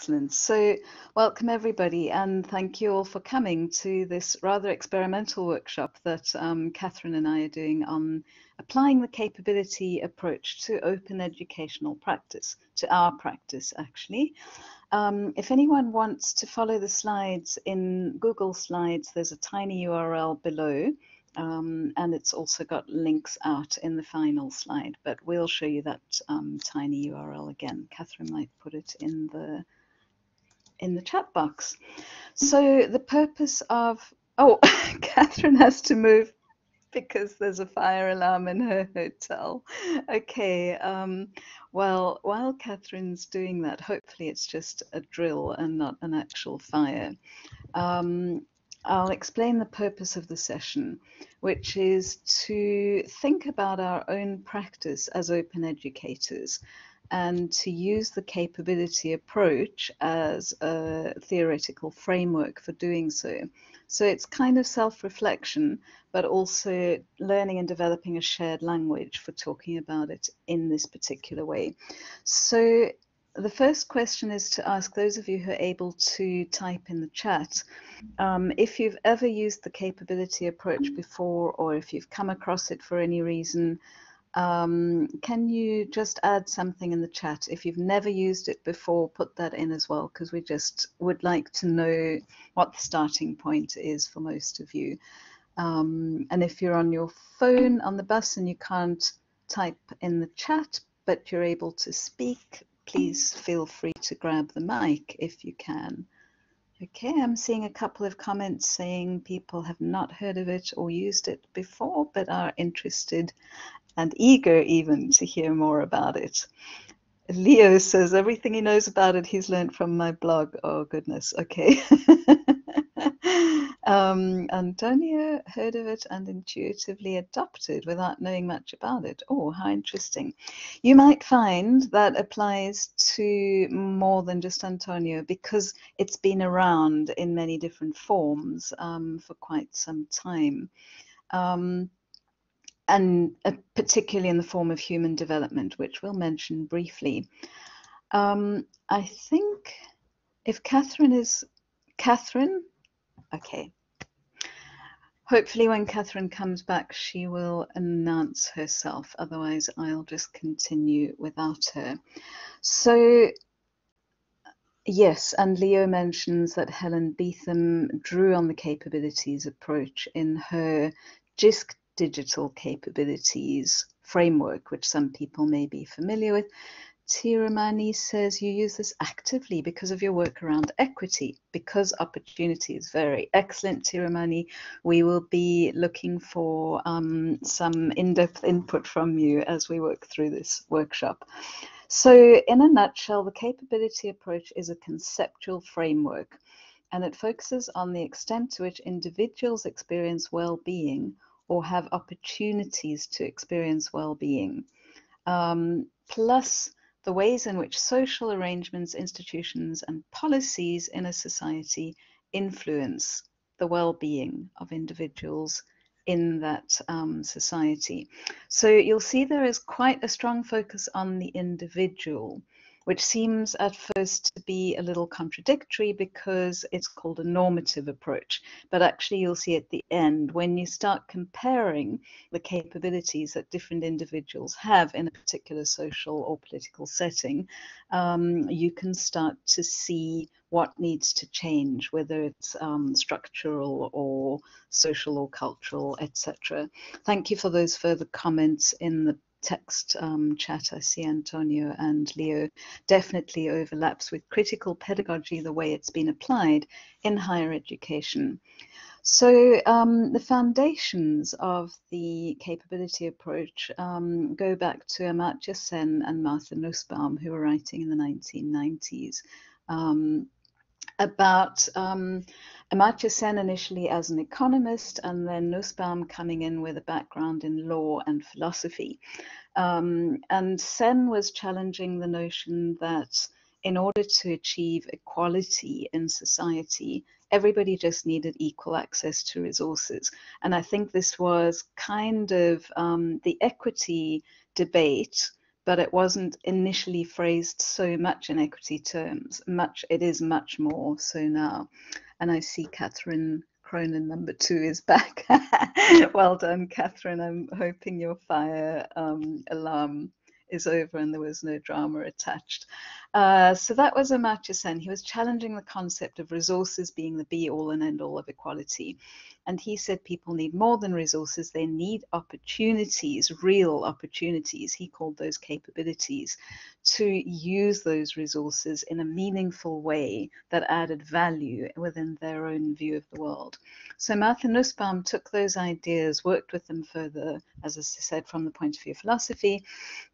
Excellent. So, welcome everybody, and thank you all for coming to this rather experimental workshop that um, Catherine and I are doing on applying the capability approach to open educational practice, to our practice actually. Um, if anyone wants to follow the slides in Google Slides, there's a tiny URL below. Um, and it's also got links out in the final slide, but we'll show you that um, tiny URL again. Catherine might put it in the in the chat box. So the purpose of oh, Catherine has to move because there's a fire alarm in her hotel. Okay, um, well, while Catherine's doing that, hopefully it's just a drill and not an actual fire. Um, I'll explain the purpose of the session, which is to think about our own practice as open educators and to use the capability approach as a theoretical framework for doing so. So it's kind of self-reflection, but also learning and developing a shared language for talking about it in this particular way. So the first question is to ask those of you who are able to type in the chat um, if you've ever used the capability approach before or if you've come across it for any reason um, can you just add something in the chat? If you've never used it before, put that in as well, because we just would like to know what the starting point is for most of you. Um, and if you're on your phone on the bus and you can't type in the chat, but you're able to speak, please feel free to grab the mic if you can. Okay, I'm seeing a couple of comments saying people have not heard of it or used it before, but are interested and eager even to hear more about it. Leo says everything he knows about it he's learned from my blog. Oh goodness, okay. um, Antonio heard of it and intuitively adopted without knowing much about it. Oh, how interesting. You might find that applies to more than just Antonio because it's been around in many different forms um, for quite some time. Um, and uh, particularly in the form of human development, which we'll mention briefly. Um, I think if Catherine is Catherine, okay. Hopefully, when Catherine comes back, she will announce herself. Otherwise, I'll just continue without her. So, yes, and Leo mentions that Helen Beetham drew on the capabilities approach in her JISC digital capabilities framework, which some people may be familiar with. Tiramani says you use this actively because of your work around equity, because opportunity is very excellent, Tiramani. We will be looking for um, some in-depth input from you as we work through this workshop. So in a nutshell, the capability approach is a conceptual framework and it focuses on the extent to which individuals experience well-being or have opportunities to experience well-being. Um, plus the ways in which social arrangements, institutions, and policies in a society influence the well-being of individuals in that um, society. So you'll see there is quite a strong focus on the individual which seems at first to be a little contradictory because it's called a normative approach. But actually, you'll see at the end, when you start comparing the capabilities that different individuals have in a particular social or political setting, um, you can start to see what needs to change, whether it's um, structural or social or cultural, etc. Thank you for those further comments in the text um, chat, I see Antonio and Leo definitely overlaps with critical pedagogy, the way it's been applied in higher education. So um, the foundations of the capability approach um, go back to Amartya Sen and Martha Nussbaum, who were writing in the 1990s um, about um, Amartya Sen initially as an economist and then Nussbaum coming in with a background in law and philosophy. Um, and Sen was challenging the notion that in order to achieve equality in society, everybody just needed equal access to resources. And I think this was kind of um, the equity debate but it wasn't initially phrased so much in equity terms. Much it is much more so now. And I see Catherine Cronin number two is back. well done, Catherine. I'm hoping your fire um, alarm is over and there was no drama attached. Uh, so that was Amartya Sen. He was challenging the concept of resources being the be all and end all of equality. And he said people need more than resources, they need opportunities, real opportunities. He called those capabilities to use those resources in a meaningful way that added value within their own view of the world. So Martha Nussbaum took those ideas, worked with them further, as I said, from the point of view of philosophy.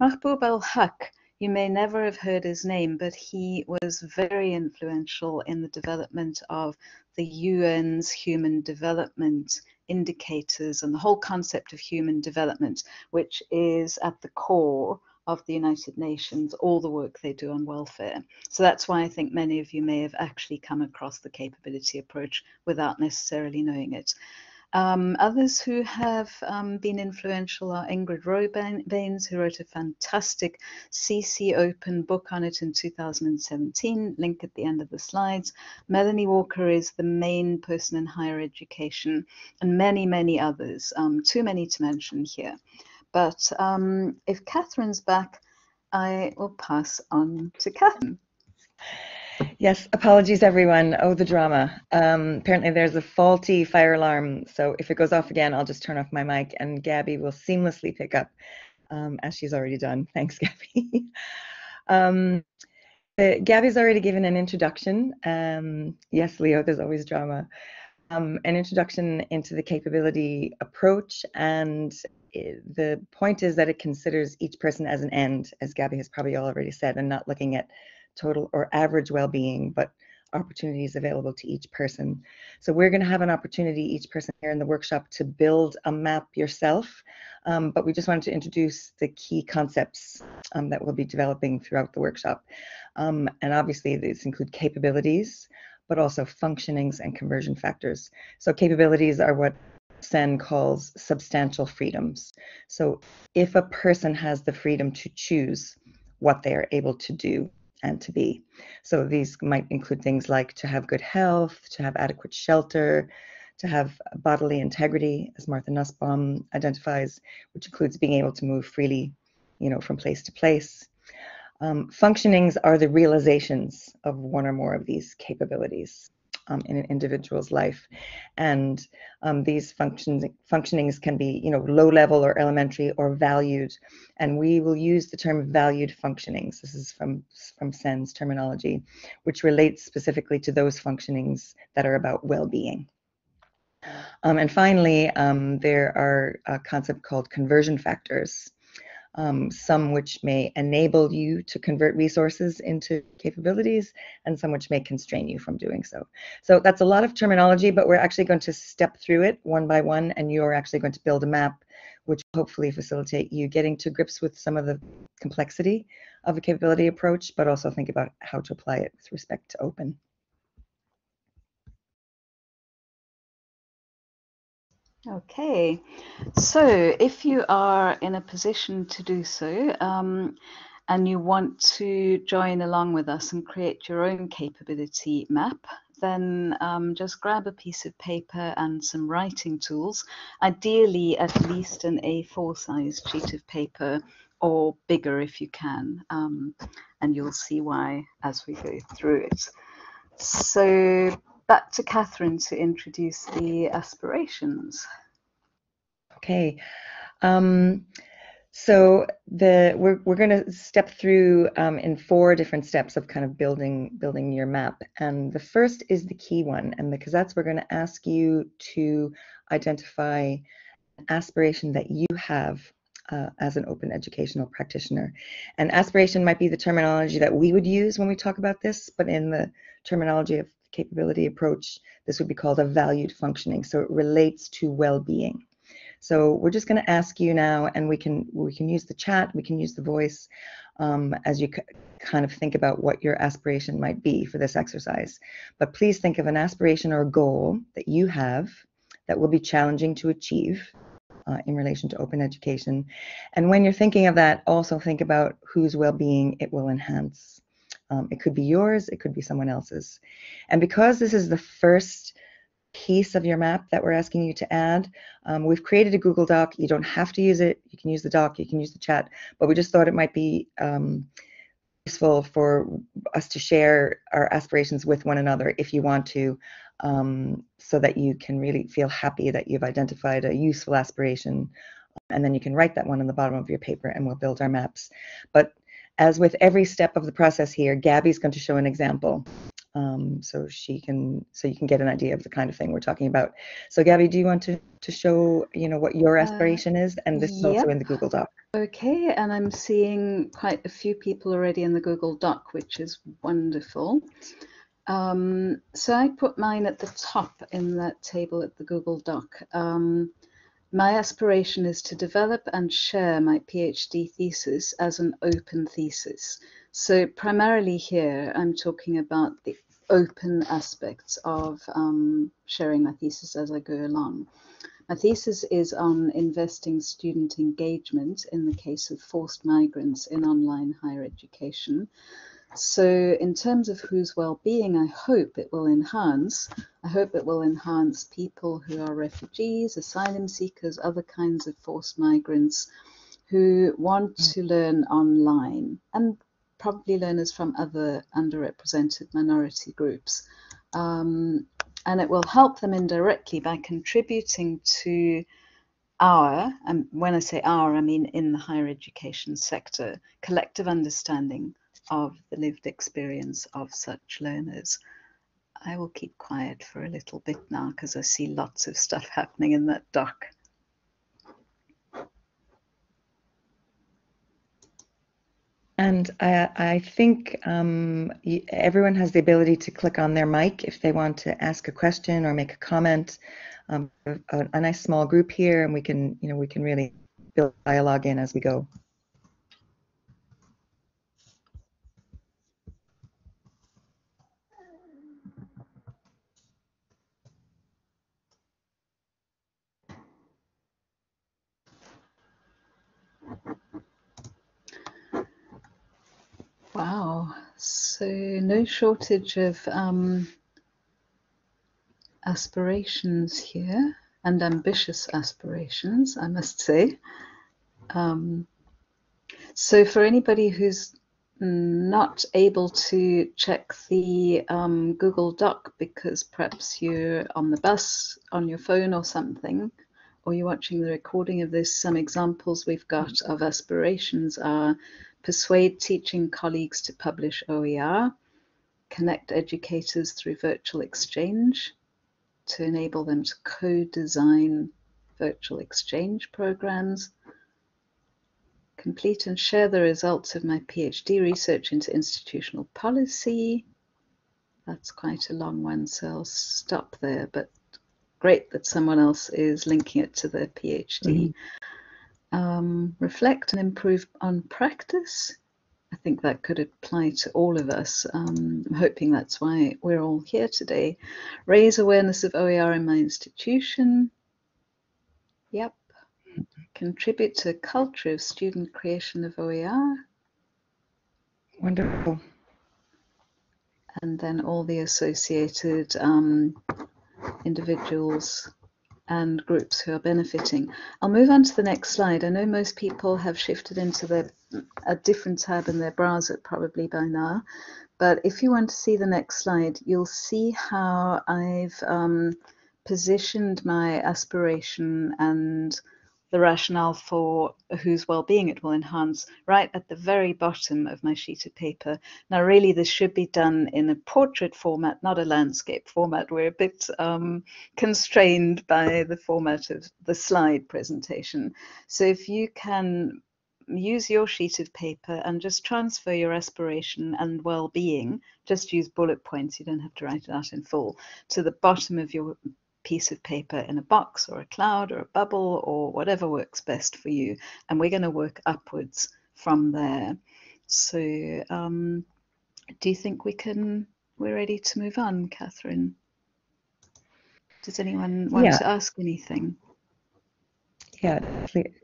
Mahbub al Haq you may never have heard his name, but he was very influential in the development of the UN's human development indicators and the whole concept of human development, which is at the core of the United Nations, all the work they do on welfare. So that's why I think many of you may have actually come across the capability approach without necessarily knowing it. Um, others who have um, been influential are Ingrid Robeyns, who wrote a fantastic CC Open book on it in 2017, link at the end of the slides. Melanie Walker is the main person in higher education, and many, many others, um, too many to mention here. But um, if Catherine's back, I will pass on to Catherine. Yes, apologies everyone. Oh, the drama. Um, apparently there's a faulty fire alarm, so if it goes off again, I'll just turn off my mic and Gabi will seamlessly pick up um, as she's already done. Thanks, Gabi. um, uh, Gabi's already given an introduction. Um, yes, Leo, there's always drama. Um, an introduction into the capability approach and it, the point is that it considers each person as an end, as Gabi has probably already said, and not looking at total or average well-being, but opportunities available to each person. So we're going to have an opportunity, each person here in the workshop, to build a map yourself. Um, but we just wanted to introduce the key concepts um, that we'll be developing throughout the workshop. Um, and obviously these include capabilities, but also functionings and conversion factors. So capabilities are what Sen calls substantial freedoms. So if a person has the freedom to choose what they are able to do, and to be. So these might include things like to have good health, to have adequate shelter, to have bodily integrity, as Martha Nussbaum identifies, which includes being able to move freely, you know, from place to place. Um, functionings are the realizations of one or more of these capabilities um, in an individual's life. And um, these functions, functionings can be, you know, low level or elementary or valued. And we will use the term valued functionings. This is from, from Sen's terminology, which relates specifically to those functionings that are about well-being. Um, and finally, um, there are a concept called conversion factors um, some which may enable you to convert resources into capabilities, and some which may constrain you from doing so. So that's a lot of terminology, but we're actually going to step through it one by one, and you're actually going to build a map which hopefully facilitate you getting to grips with some of the complexity of a capability approach, but also think about how to apply it with respect to open. Okay, so if you are in a position to do so um, and you want to join along with us and create your own capability map, then um, just grab a piece of paper and some writing tools, ideally at least an A4 size sheet of paper or bigger if you can, um, and you'll see why as we go through it. So back to Catherine to introduce the aspirations. Okay. Um, so the we're we're going to step through um, in four different steps of kind of building building your map, and the first is the key one, and because that's we're going to ask you to identify an aspiration that you have uh, as an open educational practitioner. And aspiration might be the terminology that we would use when we talk about this, but in the terminology of capability approach, this would be called a valued functioning. So it relates to well-being. So we're just going to ask you now, and we can we can use the chat, we can use the voice um, as you kind of think about what your aspiration might be for this exercise. But please think of an aspiration or goal that you have that will be challenging to achieve uh, in relation to open education. And when you're thinking of that, also think about whose well-being it will enhance. Um, it could be yours, it could be someone else's. And because this is the first piece of your map that we're asking you to add, um, we've created a Google Doc. You don't have to use it. You can use the doc, you can use the chat, but we just thought it might be um, useful for us to share our aspirations with one another if you want to, um, so that you can really feel happy that you've identified a useful aspiration. And then you can write that one on the bottom of your paper and we'll build our maps. But as with every step of the process here, Gabi's going to show an example. Um, so she can, so you can get an idea of the kind of thing we're talking about. So Gabi, do you want to, to show, you know, what your uh, aspiration uh, is? And this yep. is also in the Google Doc. Okay, and I'm seeing quite a few people already in the Google Doc, which is wonderful. Um, so I put mine at the top in that table at the Google Doc. Um, my aspiration is to develop and share my PhD thesis as an open thesis. So primarily here, I'm talking about the open aspects of um, sharing my thesis as I go along. My thesis is on investing student engagement in the case of forced migrants in online higher education. So in terms of whose well-being, I hope it will enhance. I hope it will enhance people who are refugees, asylum seekers, other kinds of forced migrants who want to learn online and probably learners from other underrepresented minority groups. Um, and it will help them indirectly by contributing to our, and when I say our, I mean in the higher education sector, collective understanding of the lived experience of such learners. I will keep quiet for a little bit now because I see lots of stuff happening in that doc. And I, I think um, everyone has the ability to click on their mic if they want to ask a question or make a comment. Um, a, a, nice small group here, and we can, you know, we can really build dialogue in as we go. Wow. So no shortage of um, aspirations here and ambitious aspirations, I must say. Um, so for anybody who's not able to check the um, Google Doc because perhaps you're on the bus on your phone or something, or you're watching the recording of this, some examples we've got of aspirations are persuade teaching colleagues to publish OER, connect educators through virtual exchange to enable them to co-design virtual exchange programs, complete and share the results of my PhD research into institutional policy. That's quite a long one, so I'll stop there, but great that someone else is linking it to their PhD. Mm -hmm um, reflect and improve on practice. I think that could apply to all of us. Um, I'm hoping that's why we're all here today. Raise awareness of OER in my institution. Yep. Contribute to a culture of student creation of OER. Wonderful. And then all the associated um, individuals and groups who are benefiting. I'll move on to the next slide. I know most people have shifted into the, a different tab in their browser probably by now, but if you want to see the next slide, you'll see how I've um, positioned my aspiration and the rationale for whose well-being it will enhance right at the very bottom of my sheet of paper. Now, really, this should be done in a portrait format, not a landscape format. We're a bit um, constrained by the format of the slide presentation. So if you can use your sheet of paper and just transfer your aspiration and well-being, just use bullet points, you don't have to write it out in full, to the bottom of your piece of paper in a box or a cloud or a bubble or whatever works best for you. And we're going to work upwards from there. So um, do you think we can, we're ready to move on, Catherine? Does anyone want yeah. to ask anything? yeah,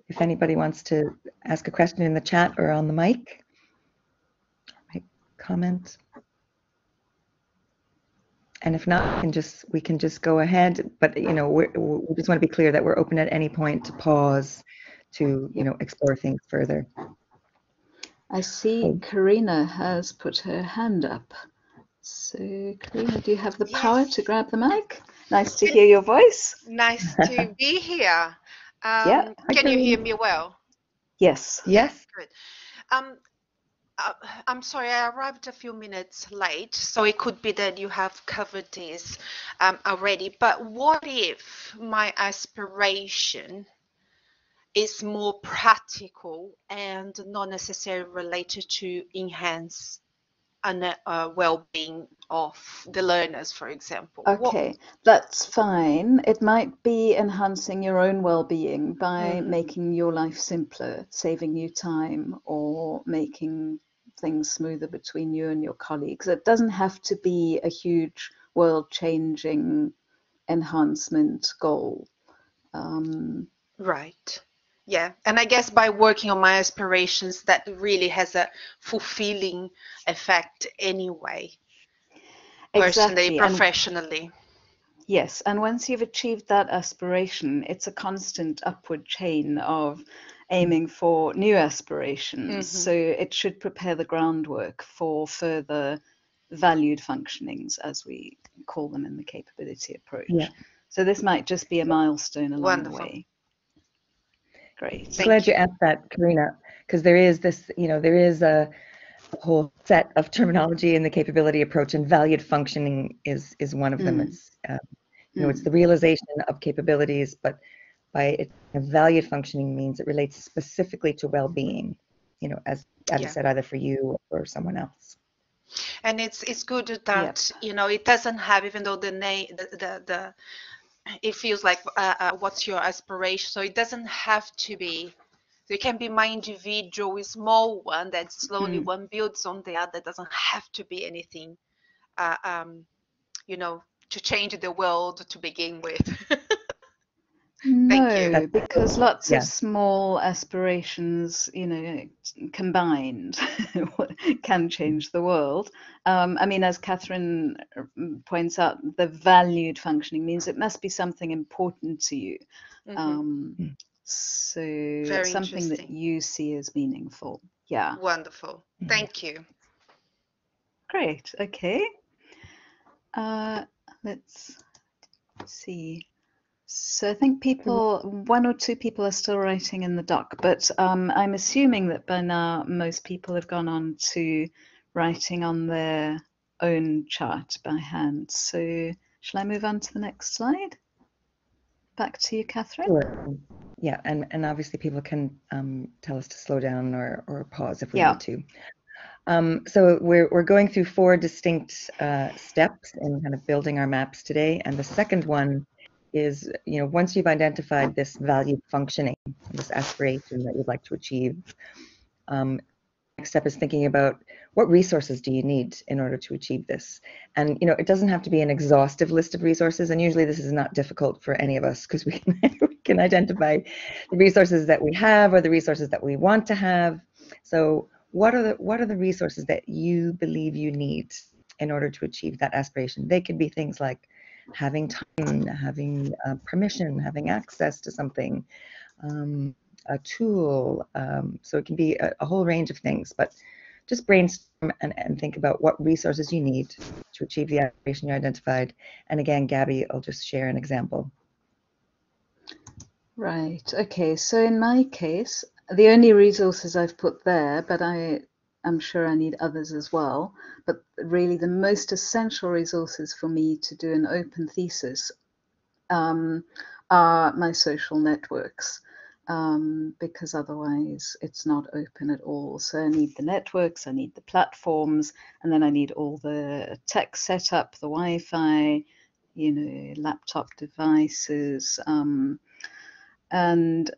if anybody wants to ask a question in the chat or on the mic, make comment. And if not, we can just we can just go ahead. But you know, we we just want to be clear that we're open at any point to pause, to you know explore things further. I see Karina has put her hand up. So Karina, do you have the yes. power to grab the mic? Nice to hear your voice. Nice to be here. Um, yeah. Can you hear me well? Yes. Yes. Good. Um, uh, I'm sorry, I arrived a few minutes late, so it could be that you have covered this um, already. But what if my aspiration is more practical and not necessarily related to enhance and uh, well-being of the learners, for example. Okay, what... that's fine. It might be enhancing your own well-being by mm-hmm. making your life simpler, saving you time, or making things smoother between you and your colleagues. It doesn't have to be a huge world-changing enhancement goal. Um, right yeah and i guess by working on my aspirations that really has a fulfilling effect anyway personally exactly. professionally and, yes and once you've achieved that aspiration it's a constant upward chain of aiming for new aspirations mm-hmm. so it should prepare the groundwork for further valued functionings as we call them in the capability approach yeah. so this might just be a milestone along Wonderful. the way Great. I'm glad you. you asked that, Karina, because there is this, you know, there is a, whole set of terminology in the capability approach, and valued functioning is is one of them. Mm. It's um, you know, it's mm. the realization of capabilities, but by it, valued functioning means it relates specifically to well-being. You know, as Gabi yeah. said, either for you or someone else and it's it's good that yeah. you know it doesn't have even though the name the, the, the it feels like uh, uh, what's your aspiration? So it doesn't have to be. So it can be my individual small one that slowly mm. one builds on the other. It doesn't have to be anything uh, um, you know to change the world to begin with no, because lots yeah. of small aspirations, you know, combined can change the world. Um, I mean, as Catherine uh, points out, the valued functioning means it must be something important to you. Mm-hmm. Um, hmm. so Very something that you see as meaningful. Yeah. Wonderful. Hmm. Thank you. Great. Okay. Uh, let's see. So I think people, one or two people are still writing in the doc, but um, I'm assuming that by now most people have gone on to writing on their own chart by hand. So shall I move on to the next slide? Back to you, Catherine. Sure. Yeah, and, and obviously people can um, tell us to slow down or, or pause if we yeah. need to. Um, so we're, we're going through four distinct uh, steps in kind of building our maps today. And the second one is, you know, once you've identified this valued functioning, this aspiration that you'd like to achieve, um, next step is thinking about what resources do you need in order to achieve this? And you know it doesn't have to be an exhaustive list of resources and usually this is not difficult for any of us because we, we can identify the resources that we have or the resources that we want to have. So what are the what are the resources that you believe you need in order to achieve that aspiration? They could be things like having time, having uh, permission, having access to something, um, a tool. Um, so it can be a, a, whole range of things, but just brainstorm and, and think about what resources you need to achieve the aspiration you identified. And again, Gabi, I'll just share an example. Right. Okay. So in my case, the only resources I've put there, but I I'm sure I need others as well. But really, the most essential resources for me to do an open thesis um, are my social networks. Um, because otherwise it's not open at all. So I need the networks, I need the platforms, and then I need all the tech setup, the Wi-Fi, you know, laptop devices, um, and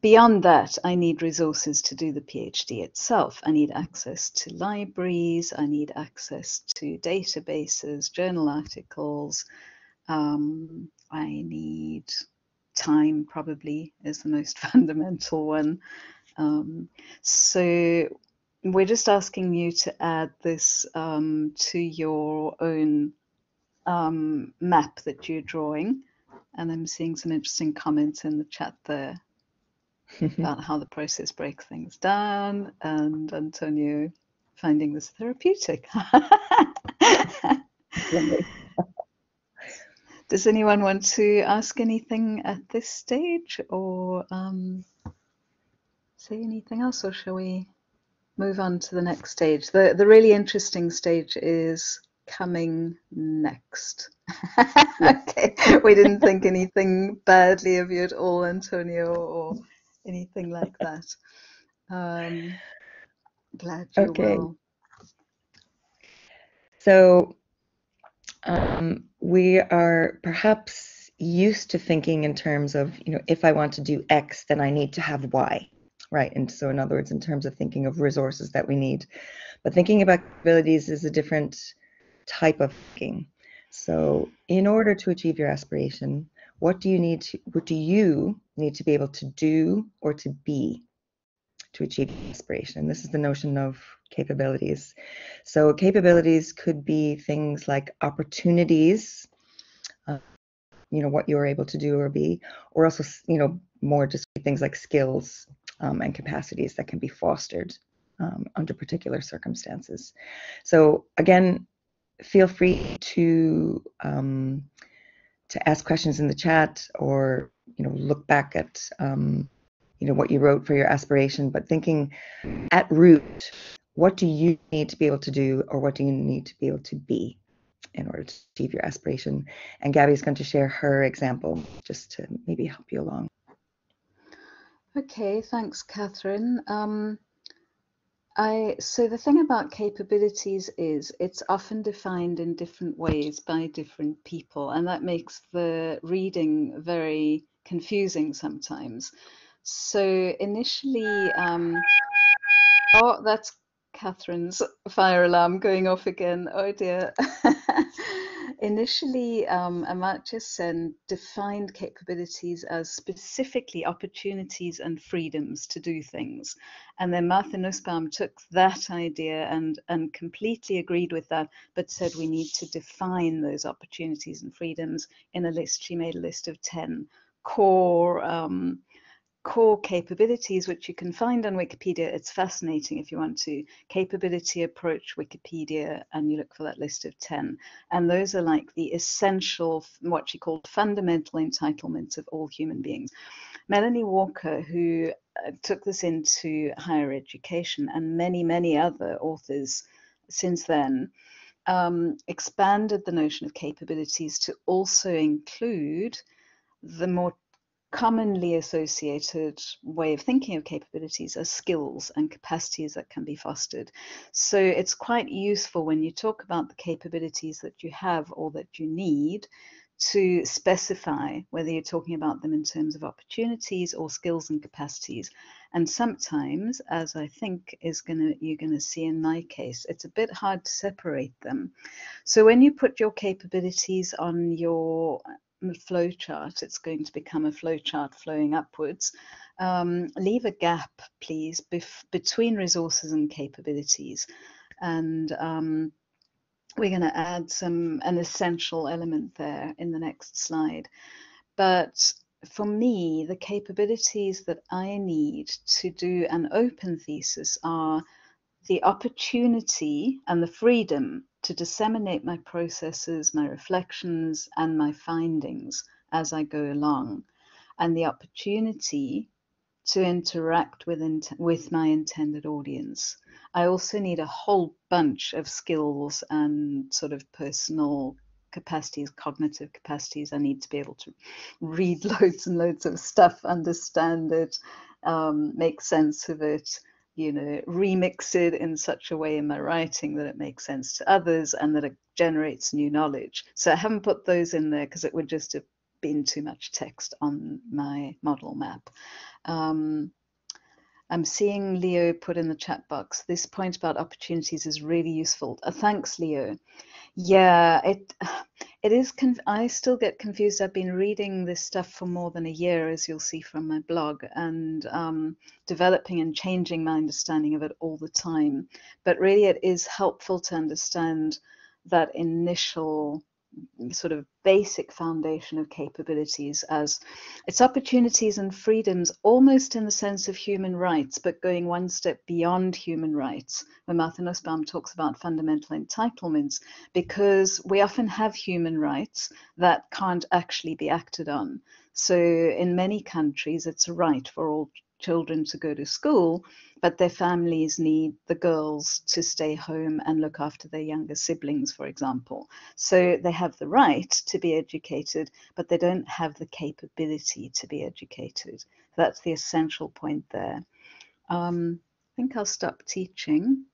beyond that, I need resources to do the PhD itself. I need access to libraries, I need access to databases, journal articles, um, I need time probably is the most fundamental one. Um, so we're just asking you to add this um, to your own um, map that you're drawing. And I'm seeing some interesting comments in the chat there about how the process breaks things down and Antonio finding this therapeutic. Does anyone want to ask anything at this stage or um, say anything else, or shall we move on to the next stage? The, the really interesting stage is coming next. okay, we didn't think anything badly of you at all, Antonio, or anything like that. Um, glad you Okay. will. So um, we are perhaps used to thinking in terms of, you know, if I want to do X, then I need to have Y, right? And so, in other words, in terms of thinking of resources that we need, but thinking about abilities is a different type of thinking. So, in order to achieve your aspiration, what do you need to, what do you need to be able to do or to be to achieve aspiration? And this is the notion of capabilities. So capabilities could be things like opportunities, uh, you know, what you're able to do or be, or also, you know, more just things like skills um, and capacities that can be fostered um, under particular circumstances. So again, feel free to um, to ask questions in the chat or you know look back at um, you know what you wrote for your aspiration, but thinking at root what do you need to be able to do or what do you need to be able to be in order to achieve your aspiration and gabby's going to share her example just to maybe help you along Okay, thanks, Catherine. Um, I so the thing about capabilities is it's often defined in different ways by different people, and that makes the reading very confusing sometimes. So initially, um, oh, that's Catherine's fire alarm going off again. Oh dear. Initially, um, Amartya Sen defined capabilities as specifically opportunities and freedoms to do things. And then Martha Nussbaum took that idea and, and completely agreed with that, but said we need to define those opportunities and freedoms in a list. She made a list of 10 core um, core capabilities, which you can find on Wikipedia. It's fascinating if you want to. Capability approach Wikipedia, and you look for that list of 10. And those are like the essential, what she called fundamental entitlements of all human beings. Melanie Walker, who uh, took this into higher education, and many, many other authors since then. Um, expanded the notion of capabilities to also include the more commonly associated way of thinking of capabilities as skills and capacities that can be fostered. So it's quite useful when you talk about the capabilities that you have or that you need to specify whether you're talking about them in terms of opportunities or skills and capacities. And sometimes, as I think is gonna you're gonna see in my case, it's a bit hard to separate them. So when you put your capabilities on your flow chart, it's going to become a flow chart flowing upwards. Um, leave a gap, please, between resources and capabilities. And um, we're going to add some an essential element there in the next slide. But for me, the capabilities that I need to do an open thesis are the opportunity and the freedom to disseminate my processes, my reflections, and my findings as I go along, and the opportunity to interact with, with my intended audience. I also need a whole bunch of skills and sort of personal capacities, cognitive capacities. I need to be able to read loads and loads of stuff, understand it, um, make sense of it, you know, remix it in such a way in my writing that it makes sense to others and that it generates new knowledge. So I haven't put those in there because it would just have been too much text on my model map. Um, I'm seeing Leo put in the chat box. This point about opportunities is really useful. Uh, thanks, Leo. Yeah, it it is. I still get confused. I've been reading this stuff for more than a year, as you'll see from my blog, and um, developing and changing my understanding of it all the time. But really, it is helpful to understand that initial sort of basic foundation of capabilities as its opportunities and freedoms almost in the sense of human rights but going one step beyond human rights. When Martha Nussbaum talks about fundamental entitlements because we often have human rights that can't actually be acted on. So in many countries it's a right for all children to go to school, but their families need the girls to stay home and look after their younger siblings, for example. So they have the right to be educated, but they don't have the capability to be educated. That's the essential point there. Um, I think I'll stop teaching.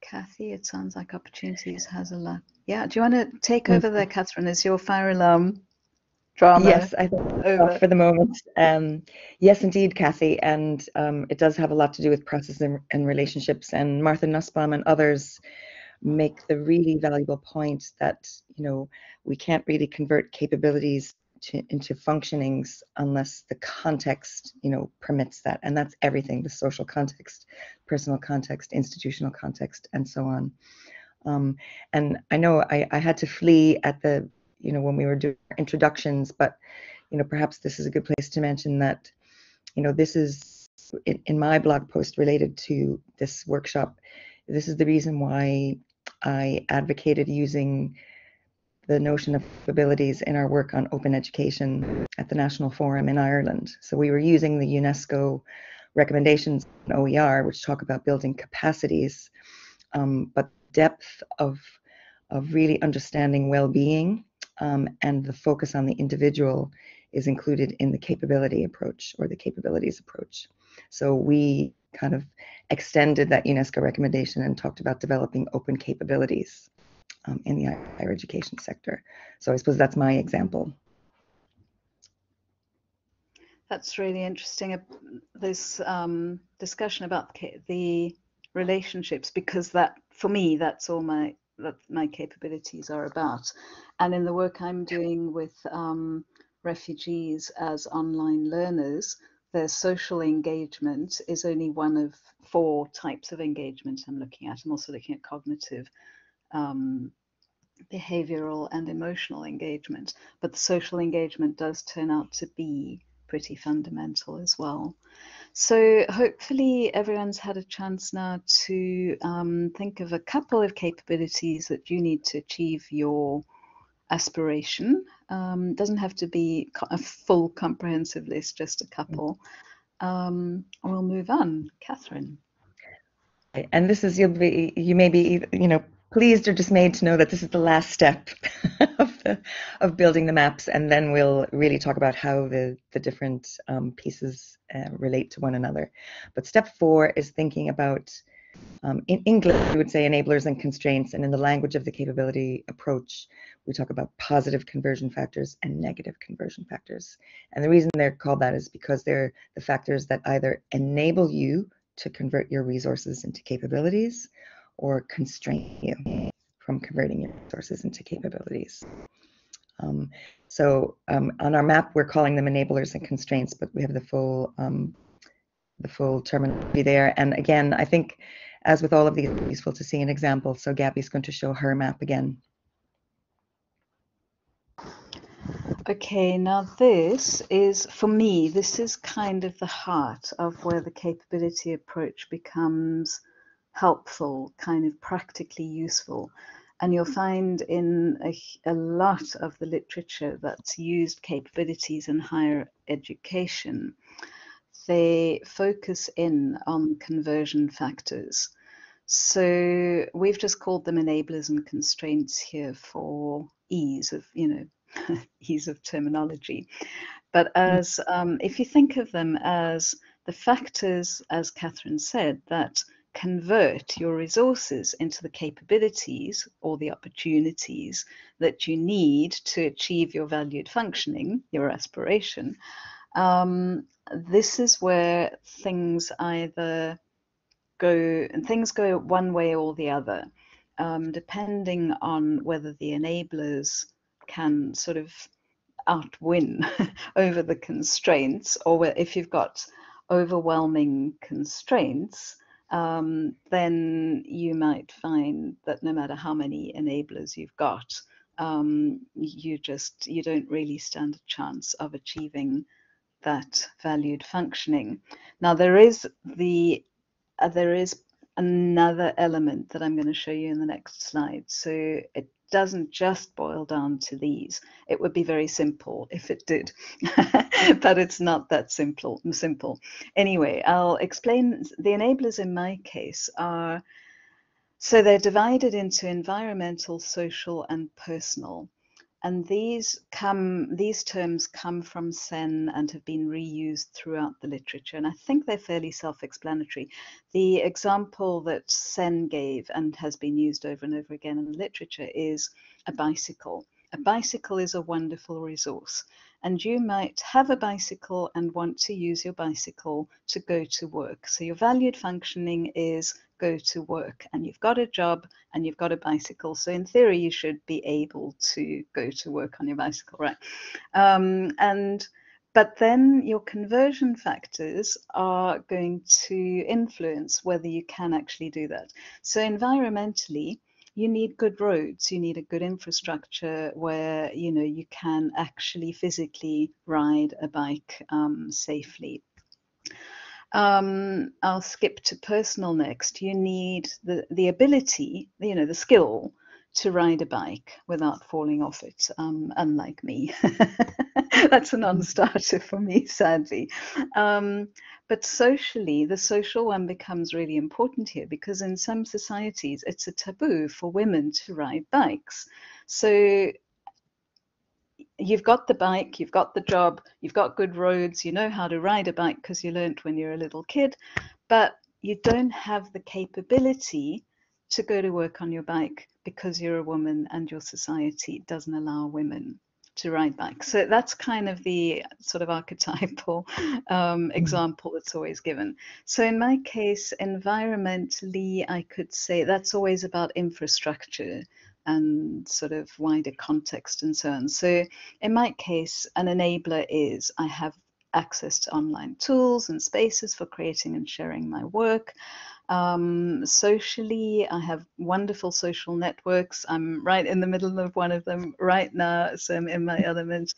Kathy, it sounds like opportunities has a lot. Yeah, do you want to take over there, Catherine? Is your fire alarm? Drama. Yes, I think over. for the moment. Um, yes, indeed, Kathy, and um, it does have a lot to do with process and, and, relationships. And Martha Nussbaum and others make the really valuable point that you know we can't really convert capabilities to, into functionings unless the context you know permits that, and that's everything: the social context, personal context, institutional context, and so on. Um, and I know I, I had to flee at the you know when we were doing introductions but you know perhaps this is a good place to mention that you know this is in, in my blog post related to this workshop this is the reason why i advocated using the notion of abilities in our work on open education at the national forum in ireland. So we were using the unesco recommendations in oer which talk about building capacities um, but depth of of really understanding well-being um, and the focus on the individual is included in the capability approach or the capabilities approach. So we kind of extended that UNESCO recommendation and talked about developing open capabilities um, in the higher education sector. So I suppose that's my example. That's really interesting. This um, discussion about the relationships, because that, for me, that's all my that my capabilities are about. And in the work I'm doing with um, refugees as online learners, their social engagement is only one of four types of engagement I'm looking at. I'm also looking at cognitive, um, behavioral, and emotional engagement. But the social engagement does turn out to be pretty fundamental as well. So hopefully everyone's had a chance now to um, think of a couple of capabilities that you need to achieve your aspiration. Um, doesn't have to be a full comprehensive list, just a couple. Um, we'll move on. Catherine. And this is you'll be you may be you know pleased or dismayed to know that this is the last step of, building the maps, and then we'll really talk about how the, the different um, pieces uh, relate to one another. But step four is thinking about, um, in English, we would say enablers and constraints, and in the language of the capability approach, we talk about positive conversion factors and negative conversion factors. And the reason they're called that is because they're the factors that either enable you to convert your resources into capabilities or constrain you from converting your resources into capabilities. Um, so um, on our map, we're calling them enablers and constraints, but we have the full um, the full terminology there. And again, I think, as with all of these, it's useful to see an example. So Gabi's going to show her map again. Okay, now this is, for me, this is kind of the heart of where the capability approach becomes helpful, kind of practically useful. And you'll find in a, a, lot of the literature that's used capabilities in higher education, they focus in on conversion factors. So we've just called them enablers and constraints here for ease of, you know, ease of terminology. But mm. as um, if you think of them as the factors, as Catherine said, that convert your resources into the capabilities or the opportunities that you need to achieve your valued functioning, your aspiration, um, this is where things either go and things go one way or the other. um, depending on whether the enablers can sort of outwin over the constraints, or if you've got overwhelming constraints, um, then you might find that no matter how many enablers you've got, um, you just you don't really stand a chance of achieving that valued functioning. Now there is the uh, there is another element that I'm going to show you in the next slide. So it doesn't just boil down to these. It would be very simple if it did, but it's not that simple. Simple. Anyway, I'll explain. The enablers in my case are so they're divided into environmental, social, and personal. And these come these terms come from Sen and have been reused throughout the literature. And I think they're fairly self-explanatory. The example that Sen gave and has been used over and over again in the literature is a bicycle. A bicycle is a wonderful resource and you might have a bicycle and want to use your bicycle to go to work. So your valued functioning is go to work and you've got a job and you've got a bicycle. So in theory, you should be able to go to work on your bicycle, right? Um, and but then your conversion factors are going to influence whether you can actually do that. So environmentally, you need good roads you need a good infrastructure where you know you can actually physically ride a bike um, safely um, I'll skip to personal next. You need the, the ability, you know, the skill to ride a bike without falling off it, um, unlike me. That's a mm. non starter for me, sadly. Um, but socially, the social one becomes really important here because in some societies it's a taboo for women to ride bikes. So you've got the bike, you've got the job, you've got good roads, you know how to ride a bike because you learnt when you're a little kid, but you don't have the capability to go to work on your bike because you're a woman and your society doesn't allow women to ride bikes. So that's kind of the sort of archetypal um, mm. example that's always given. So in my case, environmentally, I could say that's always about infrastructure and sort of wider context and so on. So in my case, an enabler is I have access to online tools and spaces for creating and sharing my work. Um, socially, I have wonderful social networks. I'm right in the middle of one of them right now, so I'm in my element.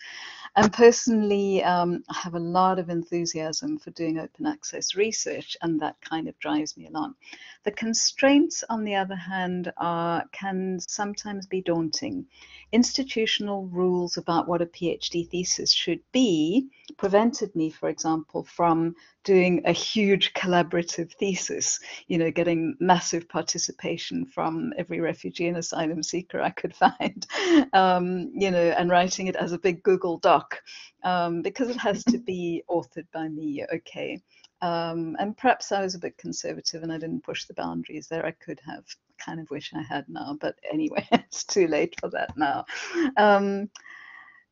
And personally, um, I have a lot of enthusiasm for doing open access research, and that kind of drives me along. The constraints, on the other hand, are can sometimes be daunting. Institutional rules about what a PhD thesis should be prevented me, for example, from doing a huge collaborative thesis, you know, getting massive participation from every refugee and asylum seeker I could find, um, you know, and writing it as a big Google Doc um, because it has to be authored by me, okay. Um, and perhaps I was a bit conservative and I didn't push the boundaries there. I could have kind of wish I had now, but anyway, it's too late for that now.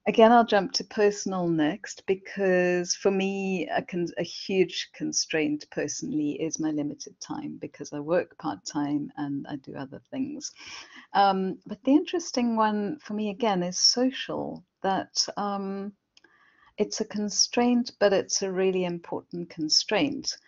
Again, I'll jump to personal next because for me, a, con- a, huge constraint personally is my limited time because I work part time and I do other things. Um, but the interesting one for me again is social, that um, it's a constraint, but it's a really important constraint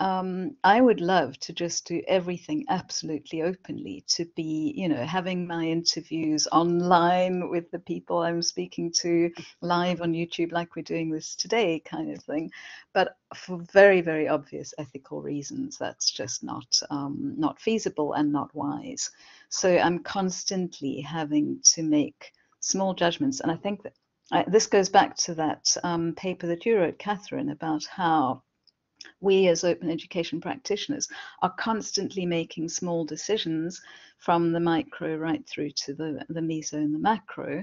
um, I would love to just do everything absolutely openly, to be, you know, having my interviews online with the people I'm speaking to live on YouTube, like we're doing this today, kind of thing. But for very, very obvious ethical reasons, that's just not um, not feasible and not wise. So I'm constantly having to make small judgments, and I think that I, this goes back to that um, paper that you wrote, Catherine, about how we as open education practitioners are constantly making small decisions from the micro right through to the, the meso and the macro.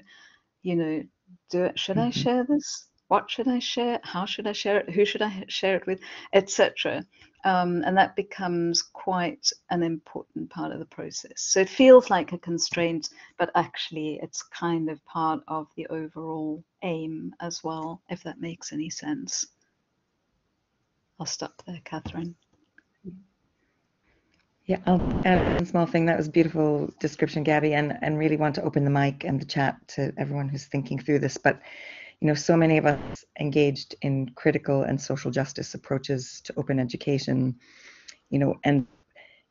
You know, do it, should mm-hmm. I share this? What should I share? How should I share it? Who should I share it with? Etc. Um, and that becomes quite an important part of the process. So it feels like a constraint, but actually it's kind of part of the overall aim as well, if that makes any sense. I'll stop there, Catherine. Yeah, I'll add one small thing. That was beautiful description, Gabi, and, and really want to open the mic and the chat to everyone who's thinking through this. But, you know, so many of us engaged in critical and social justice approaches to open education, you know, and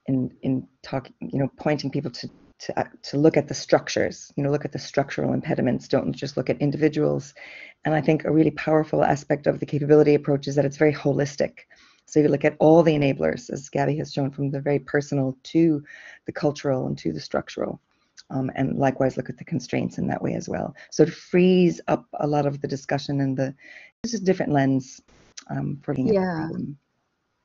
in in talking, you know, pointing people to to, uh, to look at the structures, you know, look at the structural impediments, don't just look at individuals. And I think a really powerful aspect of the capability approach is that it's very holistic. So you look at all the enablers, as Gabi has shown, from the very personal to the cultural and to the structural. Um, and likewise look at the constraints in that way as well. So it frees up a lot of the discussion and the it's just a different lens um, for yeah.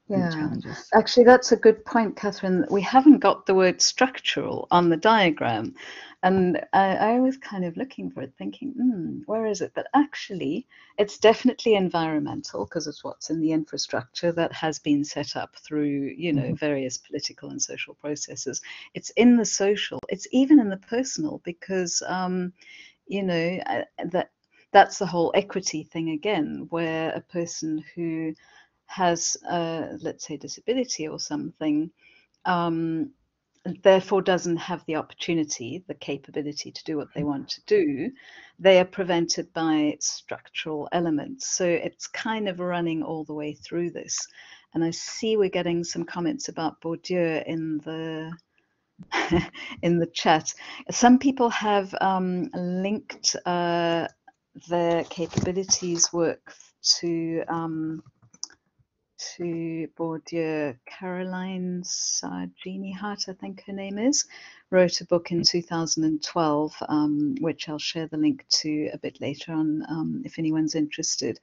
Yeah, actually, that's a good point, Catherine. We haven't got the word structural on the diagram. And I, I was kind of looking for it, thinking, hmm, where is it? But actually, it's definitely environmental because it's what's in the infrastructure that has been set up through, you know, mm-hmm. various political and social processes. It's in the social. It's even in the personal because, um, you know, uh, that that's the whole equity thing again, where a person who has, uh, let's say, disability or something, um, therefore doesn't have the opportunity, the capability to do what they want to do, they are prevented by structural elements. So it's kind of running all the way through this. And I see we're getting some comments about Bourdieu in the in the chat. Some people have um, linked uh, their capabilities work to um, to Bourdieu. Caroline Sarojini Hart, I think her name is, wrote a book in 2012, um, which I'll share the link to a bit later on um, if anyone's interested,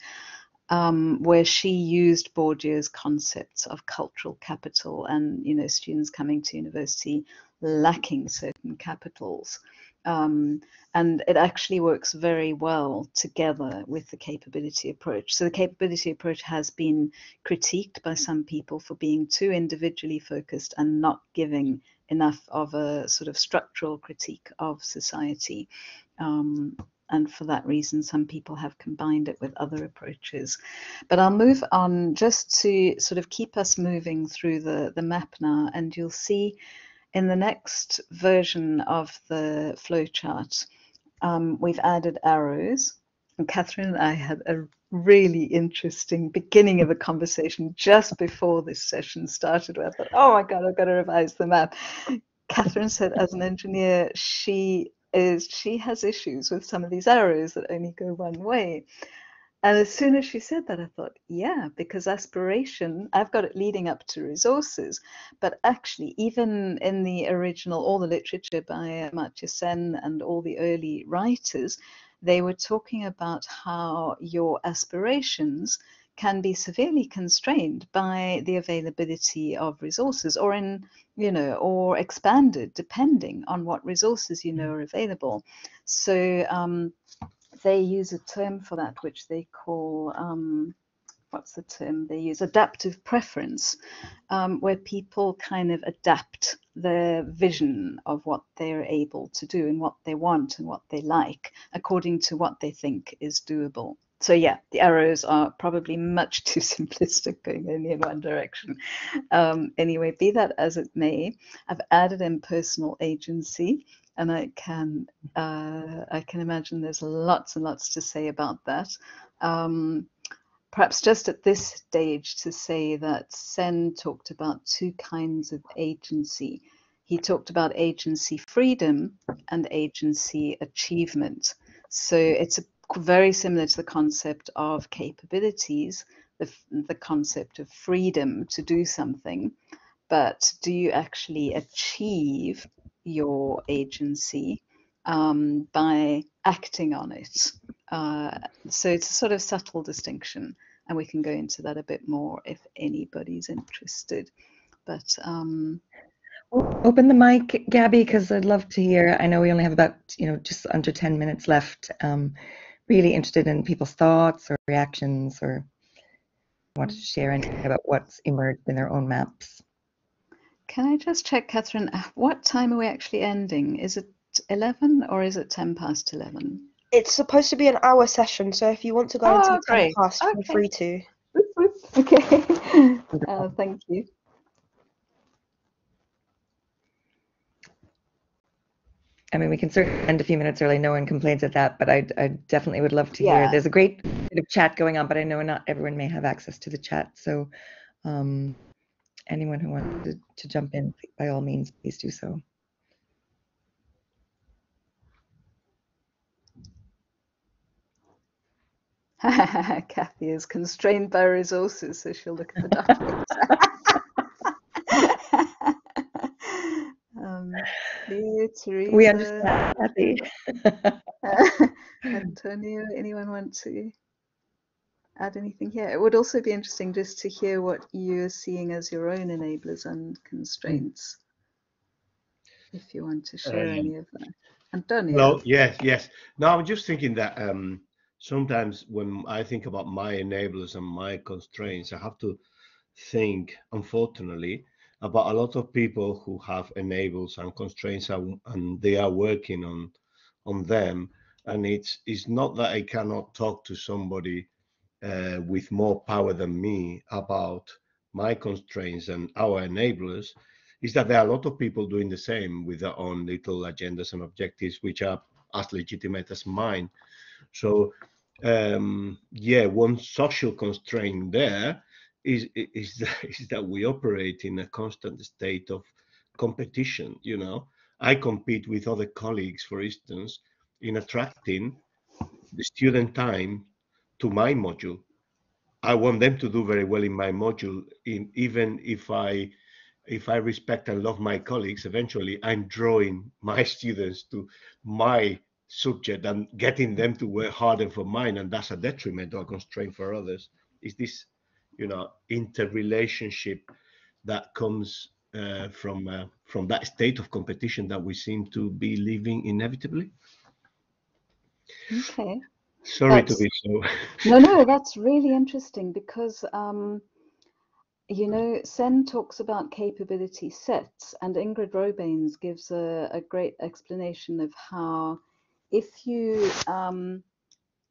um, where she used Bourdieu's concepts of cultural capital and, you know, students coming to university lacking certain capitals. Um, and it actually works very well together with the capability approach. So the capability approach has been critiqued by some people for being too individually focused and not giving enough of a sort of structural critique of society. Um, and for that reason, some people have combined it with other approaches. But I'll move on just to sort of keep us moving through the, the map now, and you'll see in the next version of the flowchart, um, we've added arrows. And Catherine and I had a really interesting beginning of a conversation just before this session started where I thought, oh my God, I've got to revise the map. Catherine said, as an engineer, she is she has issues with some of these arrows that only go one way. And as soon as she said that, I thought, yeah, because aspiration, I've got it leading up to resources. But actually, even in the original, all the literature by Amartya Sen and all the early writers, they were talking about how your aspirations can be severely constrained by the availability of resources or in you know or expanded depending on what resources you know mm. are available so um, they use a term for that which they call um, what's the term they use? Adaptive preference um, where people kind of adapt their vision of what they're able to do and what they want and what they like according to what they think is doable so yeah the arrows are probably much too simplistic going only in one direction um, anyway be that as it may i've added in personal agency and I can uh, I can imagine there's lots and lots to say about that. Um, perhaps just at this stage to say that Sen talked about two kinds of agency. He talked about agency freedom and agency achievement. So it's a, very similar to the concept of capabilities, the, the concept of freedom to do something. But do you actually achieve your agency um, by acting on it. Uh, so it's a sort of subtle distinction, and we can go into that a bit more if anybody's interested. But um, open the mic, Gabi, because I'd love to hear. I know we only have about you know just under ten minutes left. Um, really interested in people's thoughts or reactions, or want to share anything about what's emerged in their own maps. Can I just check, Catherine, uh, what time are we actually ending? Is it 11 or is it 10 past 11? It's supposed to be an hour session, so if you want to go oh, into 10 past, okay. feel free to. Okay, uh, thank you. I mean, we can certainly end a few minutes early. No one complains at that, but I, I definitely would love to yeah. hear. There's a great bit of chat going on, but I know not everyone may have access to the chat. So, um, anyone who wants to, to jump in, by all means, please do so. Kathy is constrained by resources, so she'll look at the documents. Teresa, we understand, Kathy. Antonio, anyone want to add anything here? It would also be interesting just to hear what you're seeing as your own enablers and constraints, if you want to share um, any of that. Antonio. Well, yes, yes. No, I'm just thinking that um, sometimes when I think about my enablers and my constraints, I have to think, unfortunately, about a lot of people who have enablers and constraints and they are working on on them. And it's it's not that I cannot talk to somebody uh, with more power than me about my constraints and our enablers is that there are a lot of people doing the same with their own little agendas and objectives, which are as legitimate as mine. So um, yeah, one social constraint there is is that, is that we operate in a constant state of competition. You know, I compete with other colleagues, for instance, in attracting the student time to my module. I want them to do very well in my module, in, even if I if I respect and love my colleagues, eventually I'm drawing my students to my subject and getting them to work harder for mine and that's a detriment or a constraint for others is this you know interrelationship that comes uh, from uh, from that state of competition that we seem to be living inevitably. Okay. Sorry that's, to be so no no that's really interesting because um you know, Sen talks about capability sets, and Ingrid Robeyns gives a, a great explanation of how if you um,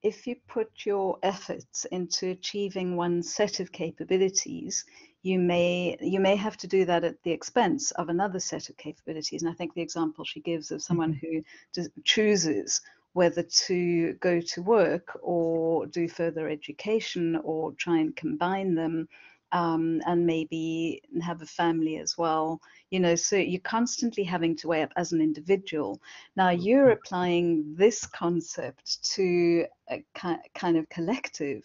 if you put your efforts into achieving one set of capabilities, you may you may have to do that at the expense of another set of capabilities. And I think the example she gives of someone mm-hmm. who chooses whether to go to work or do further education or try and combine them um, and maybe have a family as well. You know, so you're constantly having to weigh up as an individual. Now you're mm-hmm. applying this concept to a kind of collective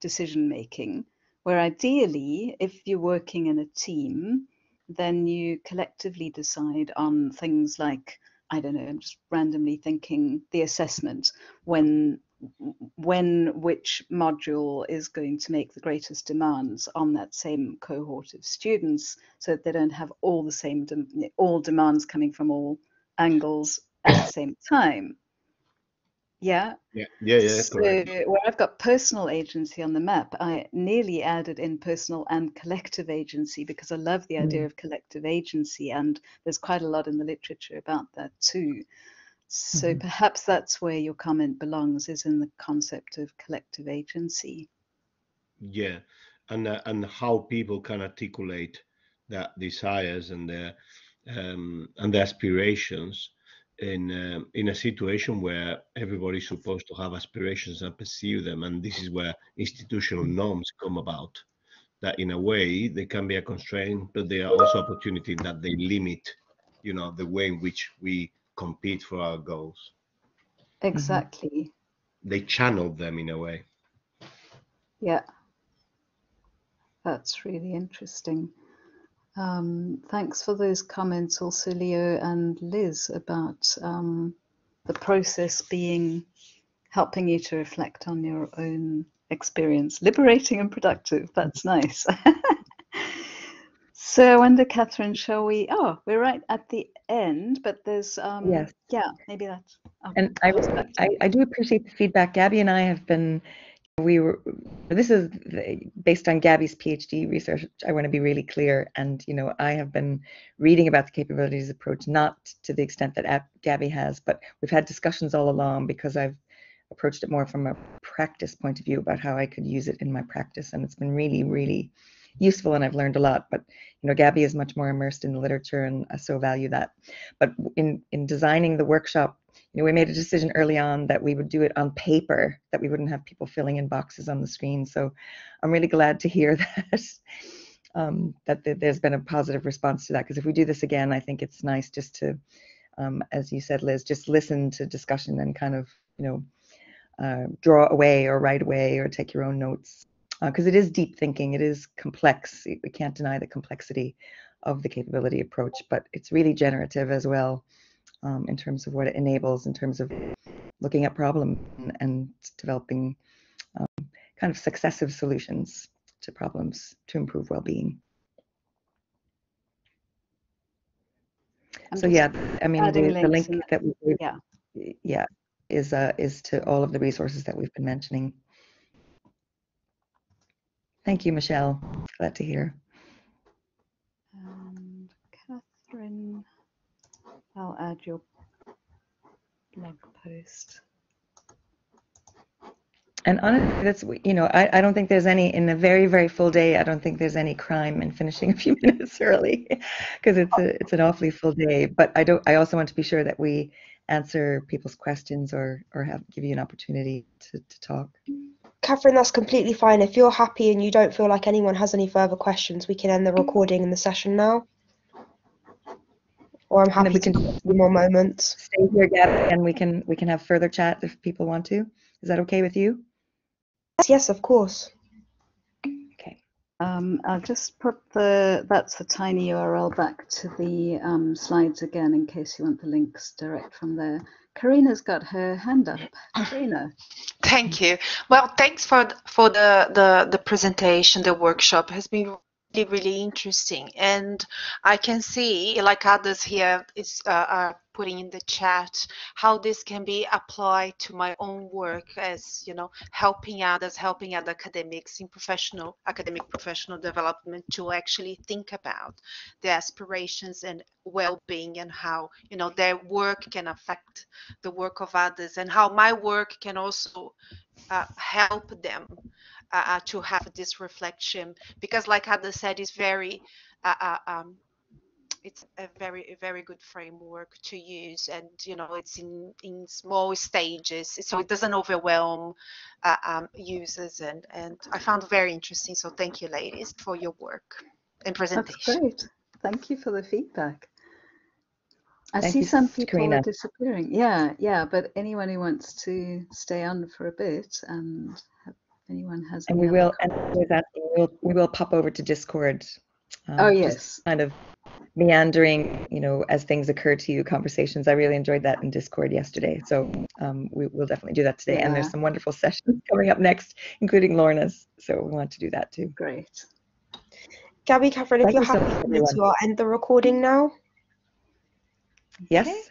decision making, where ideally, if you're working in a team, then you collectively decide on things like I don't know, I'm just randomly thinking the assessment when when which module is going to make the greatest demands on that same cohort of students so that they don't have all the same all demands coming from all angles at the same time. Yeah? Yeah yeah yeah so where i've got personal agency on the map i nearly added in personal and collective agency because i love the idea mm. of collective agency and there's quite a lot in the literature about that too so mm-hmm. perhaps that's where your comment belongs, is in the concept of collective agency. Yeah, and uh, and how people can articulate that desires and their um, and their aspirations in um, in a situation where everybody's supposed to have aspirations and pursue them, and this is where institutional norms come about. That in a way they can be a constraint, but they are also opportunity that they limit, you know, the way in which we compete for our goals. Exactly. Mm-hmm. They channeled them in a way. Yeah. That's really interesting. Um, thanks for those comments, also Leo and Liz, about um, the process being helping you to reflect on your own experience, liberating and productive. That's nice. So I wonder, Catherine, shall we? Oh, we're right at the end, but there's um, yes, yeah, maybe that's. Oh, and I, was, I, I do appreciate the feedback. Gabi and I have been, we were. This is based on Gabi's PhD research. I want to be really clear, and you know, I have been reading about the capabilities approach, not to the extent that Gabi has, but we've had discussions all along because I've approached it more from a practice point of view about how I could use it in my practice, and it's been really, really useful and I've learned a lot. But you know, Gabi is much more immersed in the literature, and I so value that. But in in designing the workshop, you know, we made a decision early on that we would do it on paper, that we wouldn't have people filling in boxes on the screen. So I'm really glad to hear that. Um, that there's been a positive response to that because if we do this again, I think it's nice just to, um, as you said, Liz, just listen to discussion and kind of, you know, uh, draw away or write away or take your own notes because uh, it is deep thinking. It is complex. We can't deny the complexity of the capability approach, but it's really generative as well um, in terms of what it enables in terms of looking at problems and, and developing um, kind of successive solutions to problems to improve well-being. so yeah, I mean the, the link that we yeah. yeah is uh, is to all of the resources that we've been mentioning. Thank you, Michelle. Glad to hear. And Catherine, I'll add your blog post. And honestly, that's you know, I, I don't think there's any in a very very full day. I don't think there's any crime in finishing a few minutes early, because it's a it's an awfully full day. But I don't. I also want to be sure that we answer people's questions or or have give you an opportunity to to talk. Mm-hmm. Catherine, that's completely fine. If you're happy and you don't feel like anyone has any further questions, we can end the recording in the session now. Or I'm happy we can to few more moments. Stay here, Gab, and we can we can have further chat if people want to. Is that okay with you? Yes, yes, of course. Um, I'll just put the that's the tiny URL back to the um, slides again in case you want the links direct from there. Karina's got her hand up. Karina. Thank you. Well, thanks for for the the the presentation. The workshop has been really really interesting, and I can see, like others here, is uh, are putting in the chat how this can be applied to my own work as you know helping others helping other academics in professional academic professional development to actually think about their aspirations and well-being and how you know their work can affect the work of others and how my work can also uh, help them uh, uh to have this reflection. Because like others said it's very uh, uh um, it's a very a very good framework to use and you know it's in in small stages so it doesn't overwhelm uh, um, users and and i found it very interesting so thank you ladies for your work and presentation that's great thank you for the feedback I Thank see some people Karina. are disappearing. Yeah, yeah, but anyone who wants to stay on for a bit and anyone has and we will and with that we will we will pop over to Discord. Um, oh yes, kind of meandering, you know, as things occur to you, conversations. I really enjoyed that in Discord yesterday. So um, we will definitely do that today. Yeah. And there's some wonderful sessions coming up next, including Lorna's. So we want to do that too. Great. Gabi, Catherine, if Thank you're you happy so to end the recording now. Yes. Okay.